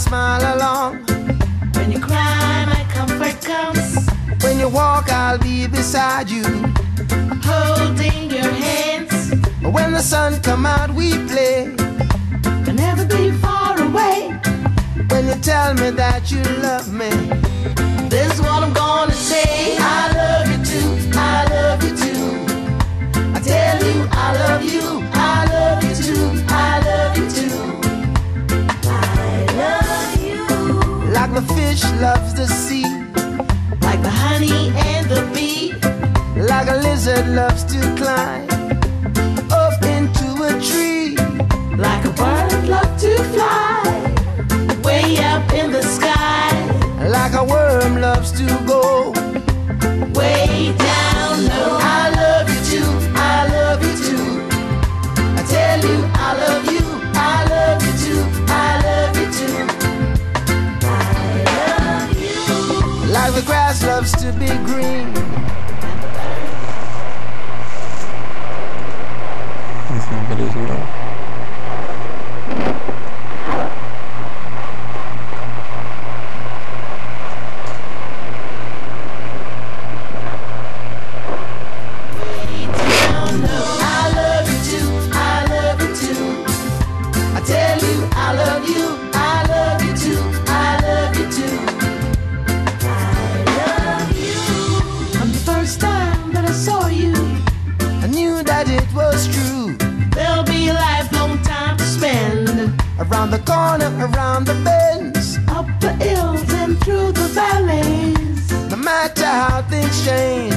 smile along. When you cry, my comfort comes. When you walk, I'll be beside you, holding your hands. When the sun come out, we play. I'll never be far away. When you tell me that you love me. Like the fish loves the sea, Like the honey and the bee. like a lizard loves to climb Like the grass loves to be green Esa película. Down low. I love you I love you I tell you I love you that it was true There'll be a lifelong time to spend Around the corner, around the bends up the hills and through the valleys. No matter how things change